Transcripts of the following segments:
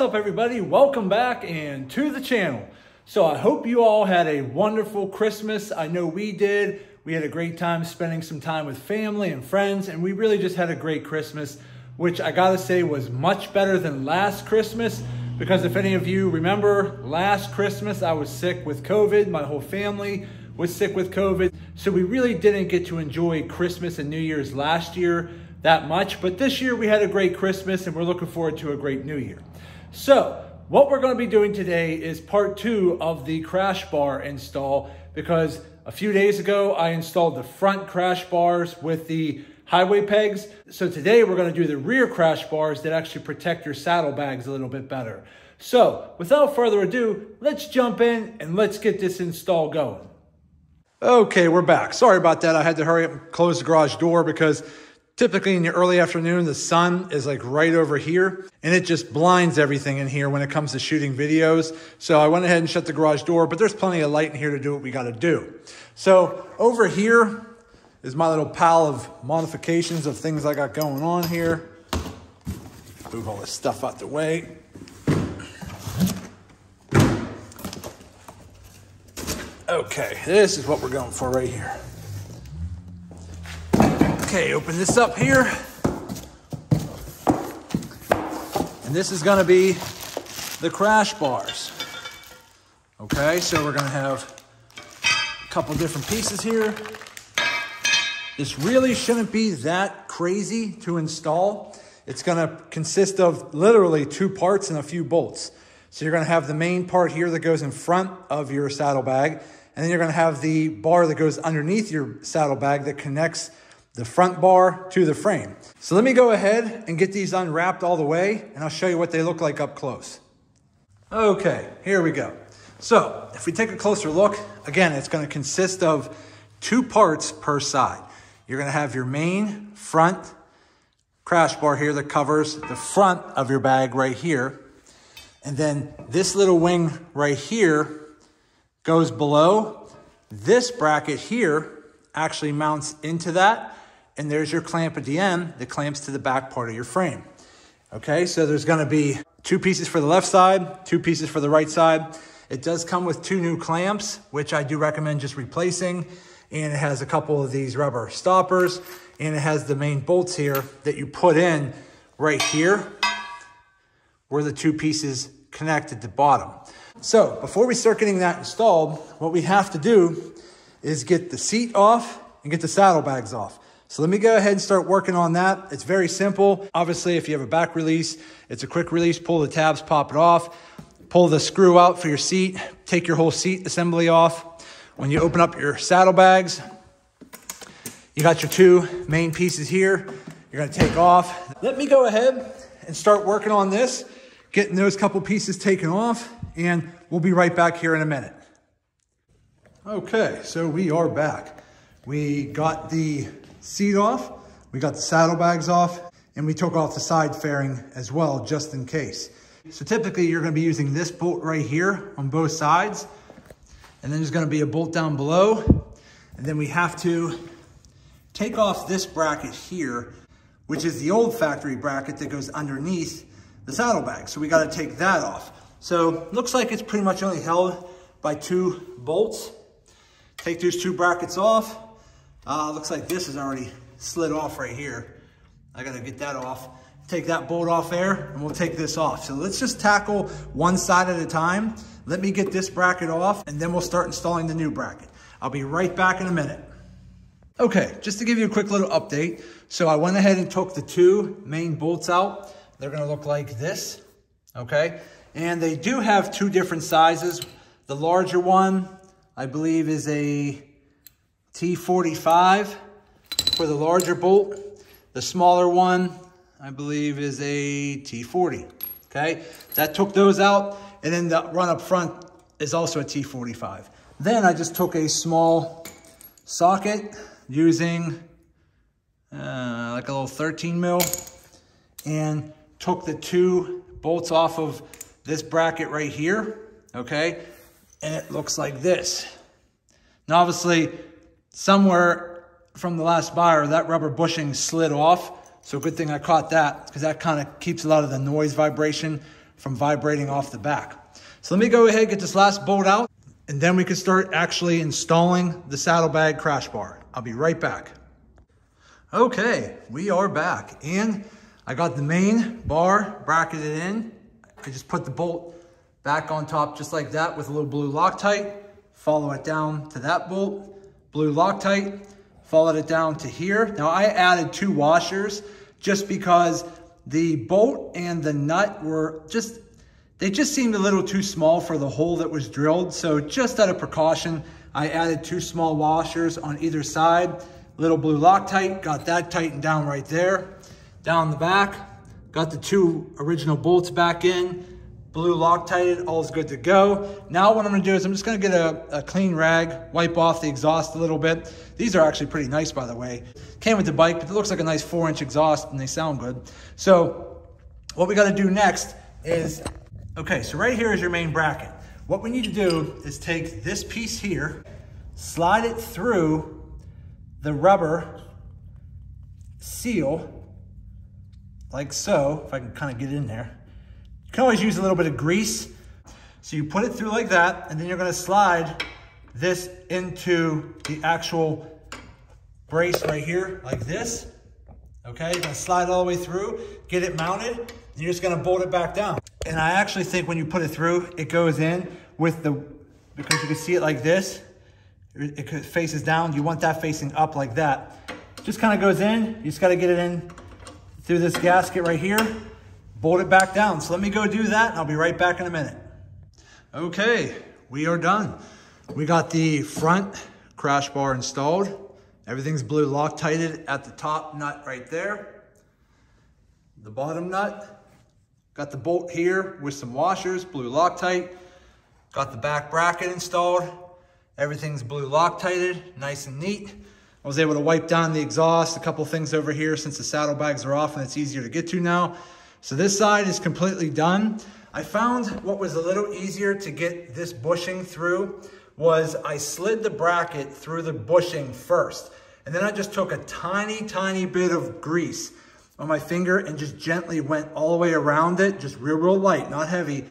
What's up everybody? Welcome back and to the channel. So I hope you all had a wonderful Christmas. I know we did. We had a great time spending some time with family and friends and we really just had a great Christmas, which I gotta say was much better than last Christmas because if any of you remember last Christmas, I was sick with COVID. My whole family was sick with COVID. So we really didn't get to enjoy Christmas and New Year's last year that much. But this year we had a great Christmas and we're looking forward to a great New Year. So what we're going to be doing today is part two of the crash bar install because a few days ago I installed the front crash bars with the highway pegs. So today we're going to do the rear crash bars that actually protect your saddlebags a little bit better. So without further ado, let's jump in and let's get this install going. Okay, we're back. Sorry about that. I had to hurry up and close the garage door because Typically in the early afternoon, the sun is like right over here and it just blinds everything in here when it comes to shooting videos. So I went ahead and shut the garage door, but there's plenty of light in here to do what we got to do. So over here is my little pile of modifications of things I got going on here. Move all this stuff out the way. Okay, this is what we're going for right here. Okay, open this up here. And this is gonna be the crash bars. Okay, so we're gonna have a couple different pieces here. This really shouldn't be that crazy to install. It's gonna consist of literally two parts and a few bolts. So you're gonna have the main part here that goes in front of your saddlebag, and then you're gonna have the bar that goes underneath your saddlebag that connects the front bar to the frame. So let me go ahead and get these unwrapped all the way and I'll show you what they look like up close. Okay, here we go. So if we take a closer look, again, it's gonna consist of two parts per side. You're gonna have your main front crash bar here that covers the front of your bag right here. And then this little wing right here goes below. This bracket here actually mounts into that and there's your clamp at the end that clamps to the back part of your frame. Okay, so there's gonna be two pieces for the left side, two pieces for the right side. It does come with two new clamps, which I do recommend just replacing. And it has a couple of these rubber stoppers and it has the main bolts here that you put in right here where the two pieces connect at the bottom. So before we start getting that installed, what we have to do is get the seat off and get the saddlebags off. So let me go ahead and start working on that. It's very simple. Obviously, if you have a back release, it's a quick release. Pull the tabs, pop it off. Pull the screw out for your seat. Take your whole seat assembly off. When you open up your saddlebags, you got your two main pieces here. You're gonna take off. Let me go ahead and start working on this, getting those couple pieces taken off, and we'll be right back here in a minute. Okay, so we are back. We got the seat off, we got the saddlebags off, and we took off the side fairing as well, just in case. So typically you're gonna be using this bolt right here on both sides, and then there's gonna be a bolt down below, and then we have to take off this bracket here, which is the old factory bracket that goes underneath the saddlebag. So we gotta take that off. So looks like it's pretty much only held by two bolts. Take those two brackets off, uh, looks like this is already slid off right here. I gotta get that off. Take that bolt off there and we'll take this off. So let's just tackle one side at a time. Let me get this bracket off and then we'll start installing the new bracket. I'll be right back in a minute. Okay, just to give you a quick little update. So I went ahead and took the two main bolts out. They're gonna look like this, okay? And they do have two different sizes. The larger one, I believe is a T45 for the larger bolt. The smaller one, I believe, is a T40. Okay, that took those out. And then the run up front is also a T45. Then I just took a small socket using uh, like a little 13 mil and took the two bolts off of this bracket right here, okay? And it looks like this. Now, obviously, somewhere from the last buyer, that rubber bushing slid off. So good thing I caught that because that kind of keeps a lot of the noise vibration from vibrating off the back. So let me go ahead get this last bolt out and then we can start actually installing the saddlebag crash bar. I'll be right back. Okay, we are back and I got the main bar bracketed in. I just put the bolt back on top just like that with a little blue Loctite, follow it down to that bolt, blue Loctite, followed it down to here. Now I added two washers just because the bolt and the nut were just, they just seemed a little too small for the hole that was drilled. So just out of precaution, I added two small washers on either side. Little blue Loctite, got that tightened down right there. Down the back, got the two original bolts back in blue Loctited, all is good to go. Now what I'm gonna do is I'm just gonna get a, a, clean rag, wipe off the exhaust a little bit. These are actually pretty nice, by the way. Came with the bike, but it looks like a nice four inch exhaust and they sound good. So what we gotta do next is, okay, so right here is your main bracket. What we need to do is take this piece here, slide it through the rubber seal, like so, if I can kind of get in there. You can always use a little bit of grease. So you put it through like that, and then you're gonna slide this into the actual brace right here, like this. Okay, you're gonna slide all the way through, get it mounted, and you're just gonna bolt it back down. And I actually think when you put it through, it goes in with the, because you can see it like this, it faces down. You want that facing up like that. Just kind of goes in, you just gotta get it in through this gasket right here, bolt it back down. So let me go do that and I'll be right back in a minute. Okay, we are done. We got the front crash bar installed. Everything's blue Loctited at the top nut right there. The bottom nut. Got the bolt here with some washers, blue Loctite. Got the back bracket installed. Everything's blue Loctited, nice and neat. I was able to wipe down the exhaust, a couple things over here since the saddlebags are off and it's easier to get to now. So this side is completely done. I found what was a little easier to get this bushing through was I slid the bracket through the bushing first. And then I just took a tiny, tiny bit of grease on my finger and just gently went all the way around it, just real, real light, not heavy,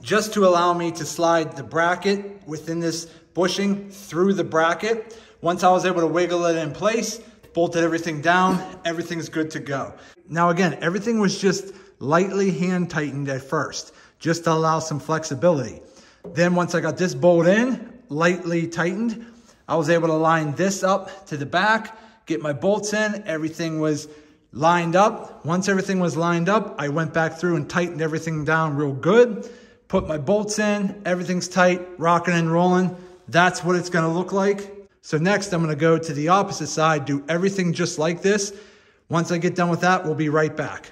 just to allow me to slide the bracket within this bushing through the bracket. Once I was able to wiggle it in place, bolted everything down, everything's good to go. Now again, everything was just lightly hand tightened at first, just to allow some flexibility. Then once I got this bolt in, lightly tightened, I was able to line this up to the back, get my bolts in, everything was lined up. Once everything was lined up, I went back through and tightened everything down real good, put my bolts in, everything's tight, rocking and rolling. That's what it's gonna look like. So next I'm gonna go to the opposite side, do everything just like this. Once I get done with that, we'll be right back.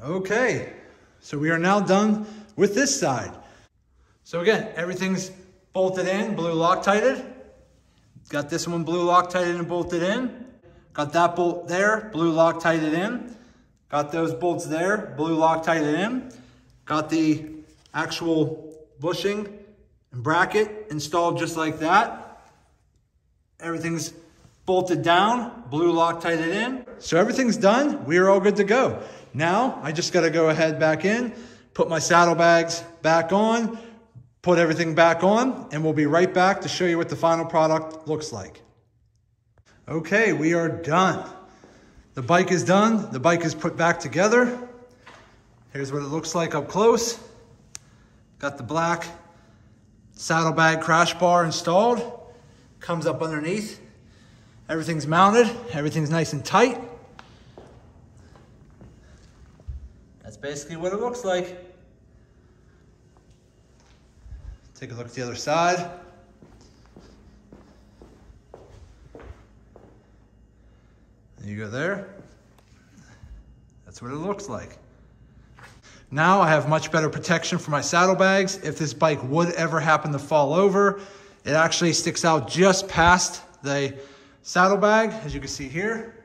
Okay, so we are now done with this side. So again, everything's bolted in, blue Loctited. Got this one blue Loctited and bolted in. Got that bolt there, blue Loctited in. Got those bolts there, blue Loctited in. Got the actual bushing and bracket installed just like that. Everything's bolted down, blue Loctited in. So everything's done. We are all good to go. Now I just got to go ahead back in, put my saddlebags back on, put everything back on, and we'll be right back to show you what the final product looks like. Okay, we are done. The bike is done. The bike is put back together. Here's what it looks like up close. Got the black saddlebag crash bar installed. Comes up underneath. Everything's mounted. Everything's nice and tight. Basically what it looks like. Take a look at the other side. You go there. That's what it looks like. Now I have much better protection for my saddlebags. If this bike would ever happen to fall over, it actually sticks out just past the saddlebag, as you can see here.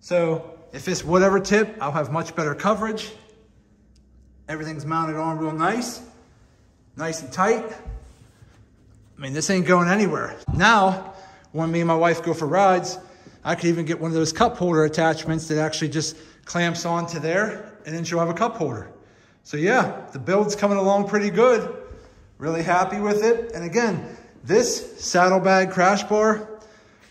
So if it's whatever tip, I'll have much better coverage. Everything's mounted on real nice, nice and tight. I mean, this ain't going anywhere. Now, when me and my wife go for rides, I could even get one of those cup holder attachments that actually just clamps onto there, and then she'll have a cup holder. So yeah, the build's coming along pretty good. Really happy with it. And again, this saddlebag crash bar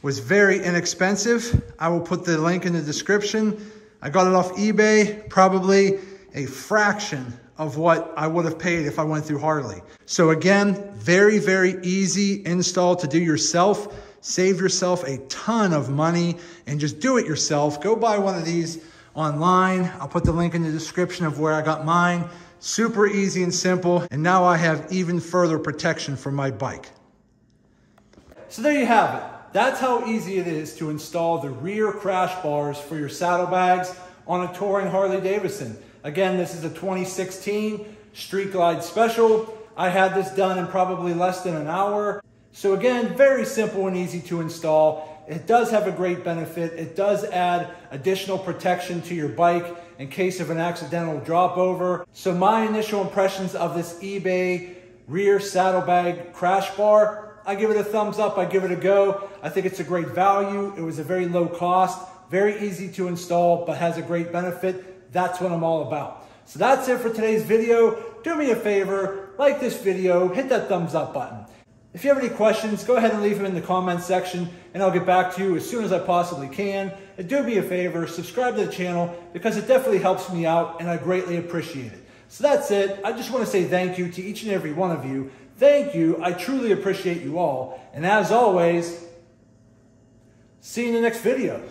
was very inexpensive. I will put the link in the description. I got it off eBay, probably a fraction of what I would have paid if I went through Harley. So again, very, very easy install to do yourself. Save yourself a ton of money and just do it yourself. Go buy one of these online. I'll put the link in the description of where I got mine. Super easy and simple. And now I have even further protection for my bike. So there you have it. That's how easy it is to install the rear crash bars for your saddlebags on a touring Harley Davidson. Again, this is a 2016 Street Glide Special. I had this done in probably less than an hour. So again, very simple and easy to install. It does have a great benefit. It does add additional protection to your bike in case of an accidental drop over. So my initial impressions of this eBay rear saddlebag crash bar, I give it a thumbs up. I give it a go. I think it's a great value. It was a very low cost, very easy to install, but has a great benefit. That's what I'm all about. So that's it for today's video. Do me a favor, like this video, hit that thumbs up button. If you have any questions, go ahead and leave them in the comments section and I'll get back to you as soon as I possibly can. And do me a favor, subscribe to the channel because it definitely helps me out and I greatly appreciate it. So that's it. I just want to say thank you to each and every one of you. Thank you. I truly appreciate you all. And as always, see you in the next video.